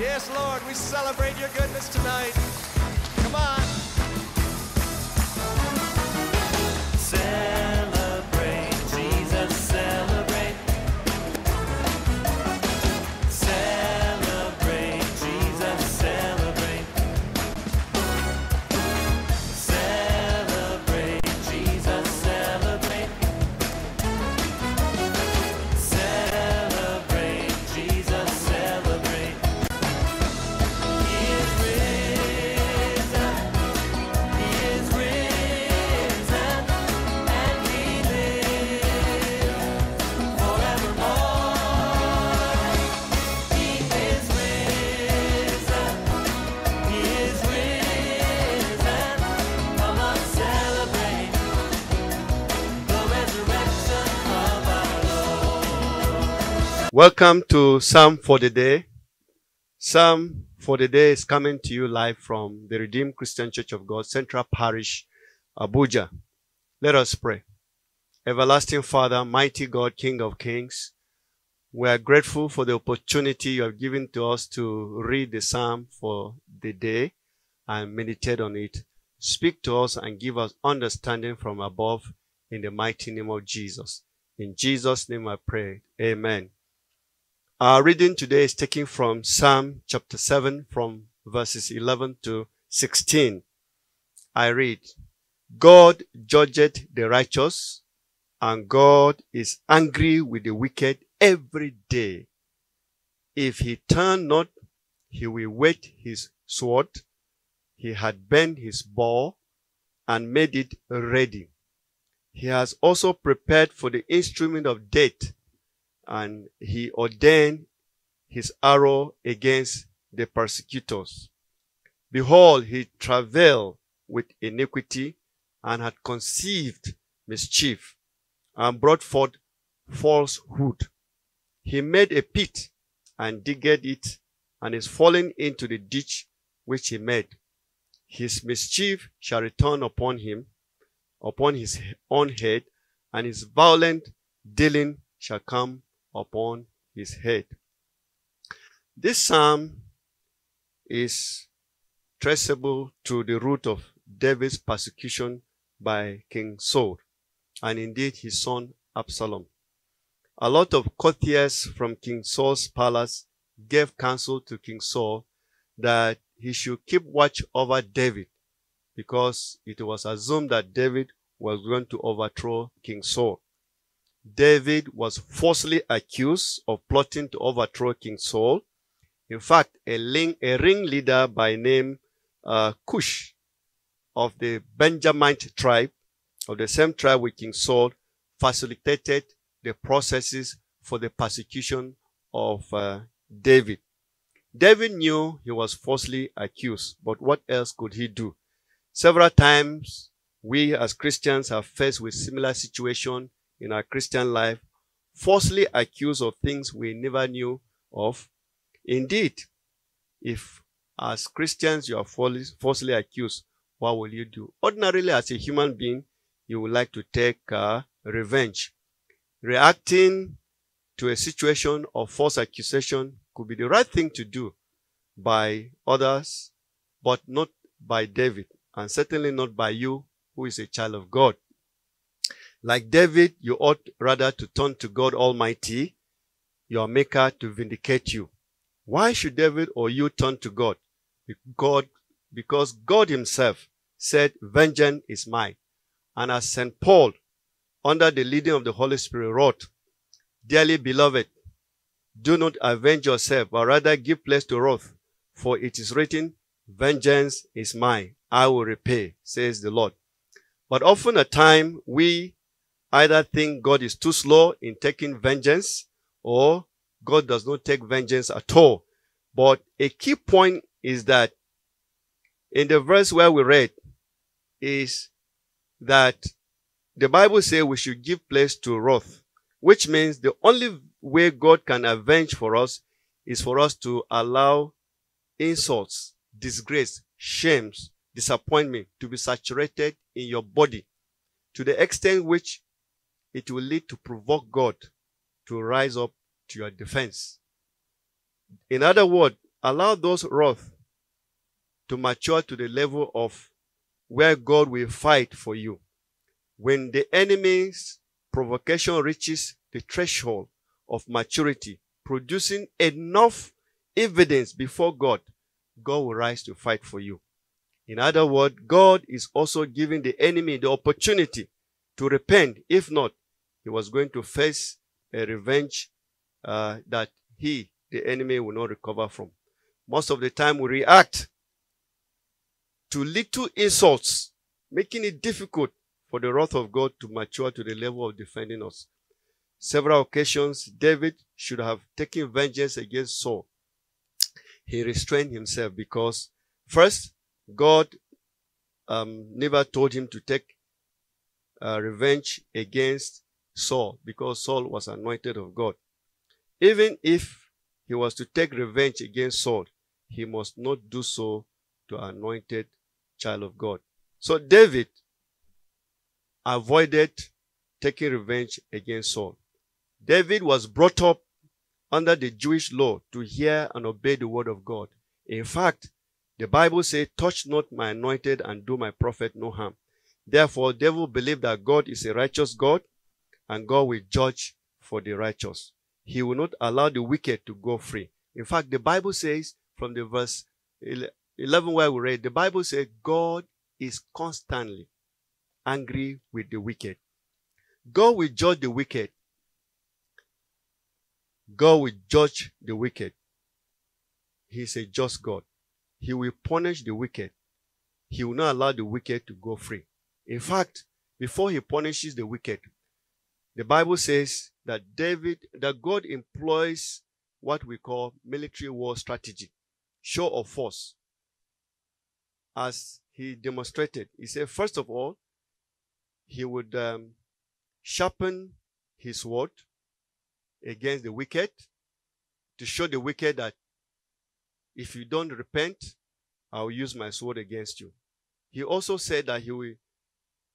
Yes, Lord, we celebrate your goodness tonight. Come on. Welcome to Psalm for the Day. Psalm for the Day is coming to you live from the Redeemed Christian Church of God, Central Parish, Abuja. Let us pray. Everlasting Father, mighty God, King of Kings, we are grateful for the opportunity you have given to us to read the Psalm for the day and meditate on it. Speak to us and give us understanding from above in the mighty name of Jesus. In Jesus' name I pray. Amen. Our reading today is taken from Psalm chapter 7 from verses 11 to 16. I read, God judgeth the righteous and God is angry with the wicked every day. If he turn not, he will whet his sword. He had bent his bow and made it ready. He has also prepared for the instrument of death and he ordained his arrow against the persecutors. Behold, he travailed with iniquity and had conceived mischief and brought forth falsehood. He made a pit and digged it and is fallen into the ditch which he made. His mischief shall return upon him, upon his own head, and his violent dealing shall come upon his head. This psalm is traceable to the root of David's persecution by King Saul and indeed his son Absalom. A lot of courtiers from King Saul's palace gave counsel to King Saul that he should keep watch over David because it was assumed that David was going to overthrow King Saul. David was falsely accused of plotting to overthrow King Saul. In fact, a, ling, a ringleader by name uh, Cush of the Benjamite tribe, of the same tribe with King Saul, facilitated the processes for the persecution of uh, David. David knew he was falsely accused, but what else could he do? Several times we as Christians are faced with similar situation in our Christian life, falsely accused of things we never knew of. Indeed, if as Christians you are falsely, accused, what will you do? Ordinarily, as a human being, you would like to take uh, revenge. Reacting to a situation of false accusation could be the right thing to do by others, but not by David, and certainly not by you, who is a child of God. Like David, you ought rather to turn to God Almighty, your Maker, to vindicate you. Why should David or you turn to God? God, because God Himself said, Vengeance is mine. And as St. Paul, under the leading of the Holy Spirit, wrote, Dearly beloved, do not avenge yourself, but rather give place to wrath, for it is written, Vengeance is mine, I will repay, says the Lord. But often a time we either think God is too slow in taking vengeance or God does not take vengeance at all. But a key point is that in the verse where we read is that the Bible says we should give place to wrath, which means the only way God can avenge for us is for us to allow insults, disgrace, shames, disappointment to be saturated in your body to the extent which it will lead to provoke God to rise up to your defense. In other words, allow those wrath to mature to the level of where God will fight for you. When the enemy's provocation reaches the threshold of maturity, producing enough evidence before God, God will rise to fight for you. In other words, God is also giving the enemy the opportunity to repent. If not, he was going to face a revenge uh, that he, the enemy, will not recover from. Most of the time, we react to little insults, making it difficult for the wrath of God to mature to the level of defending us. Several occasions, David should have taken vengeance against Saul. He restrained himself because, first, God um, never told him to take uh, revenge against Saul because Saul was anointed of God. Even if he was to take revenge against Saul, he must not do so to anointed child of God. So David avoided taking revenge against Saul. David was brought up under the Jewish law to hear and obey the word of God. In fact, the Bible says, touch not my anointed and do my prophet no harm. Therefore, David believed that God is a righteous God and God will judge for the righteous. He will not allow the wicked to go free. In fact, the Bible says from the verse 11 where we read, the Bible says God is constantly angry with the wicked. God will judge the wicked. God will judge the wicked. He is a just God. He will punish the wicked. He will not allow the wicked to go free. In fact, before he punishes the wicked, the Bible says that David, that God employs what we call military war strategy, show of force, as he demonstrated. He said, first of all, he would um, sharpen his sword against the wicked to show the wicked that if you don't repent, I will use my sword against you. He also said that he will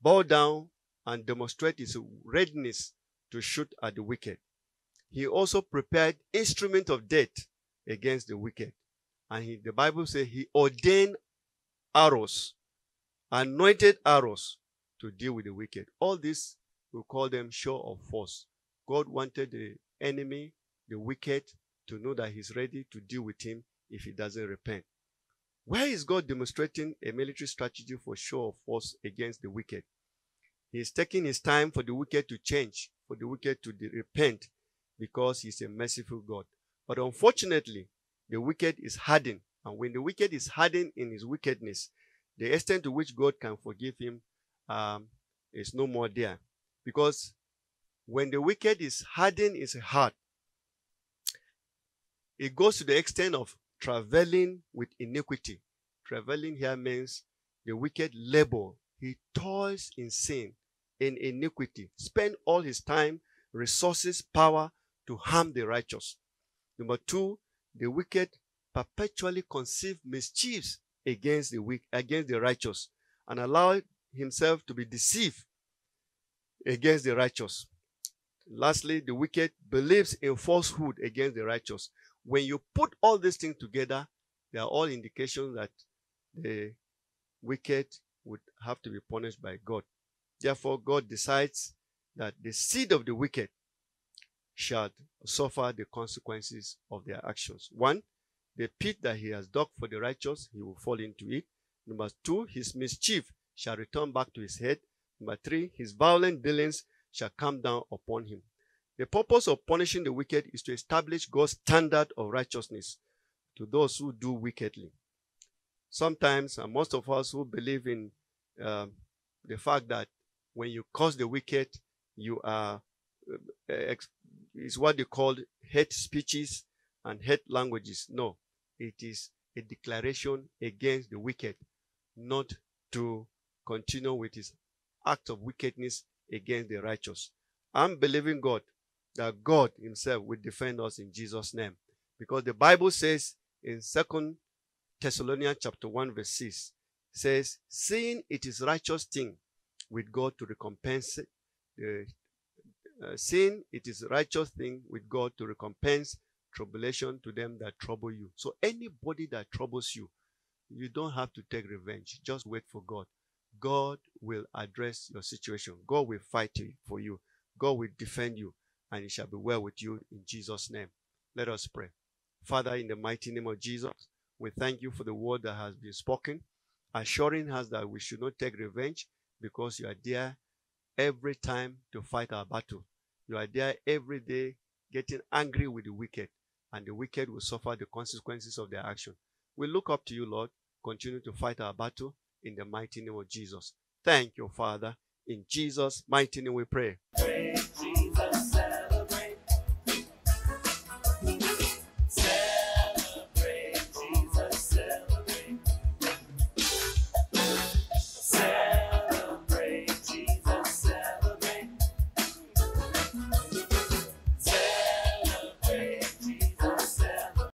bow down and demonstrate his readiness to shoot at the wicked. He also prepared instrument of death against the wicked. And he, the Bible says he ordained arrows, anointed arrows to deal with the wicked. All this, we call them show of force. God wanted the enemy, the wicked, to know that he's ready to deal with him if he doesn't repent. Where is God demonstrating a military strategy for show of force against the wicked? He is taking his time for the wicked to change, for the wicked to repent, because he's a merciful God. But unfortunately, the wicked is hardened. And when the wicked is hardened in his wickedness, the extent to which God can forgive him um, is no more there. Because when the wicked is hardened in his heart, it goes to the extent of traveling with iniquity. Traveling here means the wicked labor. He toils in sin, in iniquity, spend all his time, resources, power to harm the righteous. Number two, the wicked perpetually conceive mischiefs against the weak, against the righteous, and allow himself to be deceived against the righteous. Lastly, the wicked believes in falsehood against the righteous. When you put all these things together, they are all indications that the wicked would have to be punished by God. Therefore, God decides that the seed of the wicked shall suffer the consequences of their actions. One, the pit that he has dug for the righteous, he will fall into it. Number two, his mischief shall return back to his head. Number three, his violent dealings shall come down upon him. The purpose of punishing the wicked is to establish God's standard of righteousness to those who do wickedly. Sometimes, and most of us who believe in um, the fact that when you curse the wicked, you are uh, ex- is what they call hate speeches and hate languages. No, it is a declaration against the wicked, not to continue with his act of wickedness against the righteous. I'm believing God that God Himself will defend us in Jesus' name. Because the Bible says in Second Thessalonians chapter 1, verse 6, says, Seeing it is righteous thing with God to recompense the uh, seeing it is righteous thing with God to recompense tribulation to them that trouble you. So anybody that troubles you, you don't have to take revenge. Just wait for God. God will address your situation. God will fight for you. God will defend you, and it shall be well with you in Jesus' name. Let us pray. Father, in the mighty name of Jesus, we thank you for the word that has been spoken, assuring us that we should not take revenge because you are there every time to fight our battle. You are there every day getting angry with the wicked, and the wicked will suffer the consequences of their action. We look up to you, Lord. Continue to fight our battle in the mighty name of Jesus. Thank you, Father. In Jesus' mighty name we pray. Jesus.